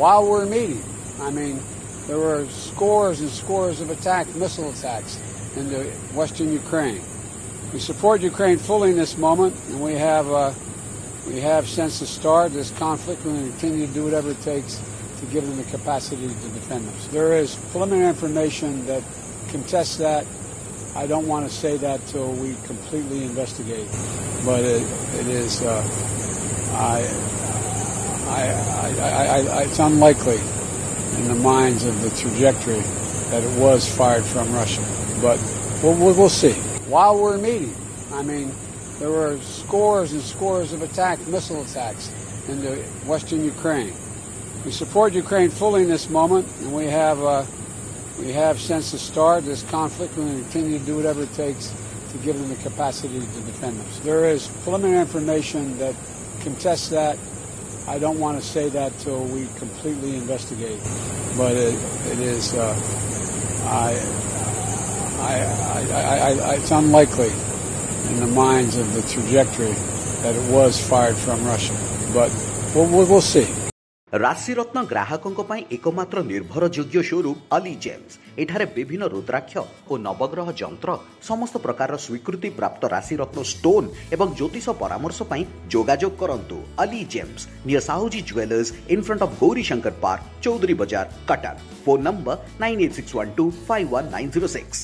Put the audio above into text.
while we're meeting. I mean, there were scores and scores of attacks, missile attacks in the western Ukraine. We support Ukraine fully in this moment, and we have uh, we have since the start this conflict. We're going to continue to do whatever it takes to give them the capacity to defend themselves. There is preliminary information that contests that. I don't want to say that till we completely investigate, but it, it is. Uh, I, I, I, it's unlikely in the minds of the trajectory that it was fired from Russia, but we'll, we'll see. While we're meeting, I mean, there were scores and scores of attacks, missile attacks into western Ukraine. We support Ukraine fully in this moment, and we have uh, we have since the start of this conflict. We're going to continue to do whatever it takes to give them the capacity to defend themselves. There is preliminary information that contests that. I don't want to say that till we completely investigate, but it, it is. Uh, I, I, I, I, it's unlikely in the minds of the trajectory that it was fired from Russia, but we'll, we'll see. ରାଶିରତ୍ନ ଗ୍ରାହକଙ୍କ ପାଇଁ ଏକମାତ୍ର ନିର୍ଭରଯୋଗ୍ୟ showroom ଅଲି James ଏଠାରେ ବିଭିନ୍ନ ରୁଦ୍ରାକ୍ଷ ଓ ନବଗ୍ରହ ଯନ୍ତ୍ର ସମସ୍ତ ପ୍ରକାରର ସ୍ୱୀକୃତି ପ୍ରାପ୍ତ ରାଶିରତ୍ନ ଷ୍ଟୋନ୍ ଏବଂ ଜ୍ୟୋତିଷ ପରାମର୍ଶ ପାଇଁ ଯୋଗାଯୋଗ କରନ୍ତୁ ଅଲି gems ନିୟ Sahuji jewellers in front of Gourishankar park Choudhury Bazar Cuttack phone number nine eight six one two five one nine zero six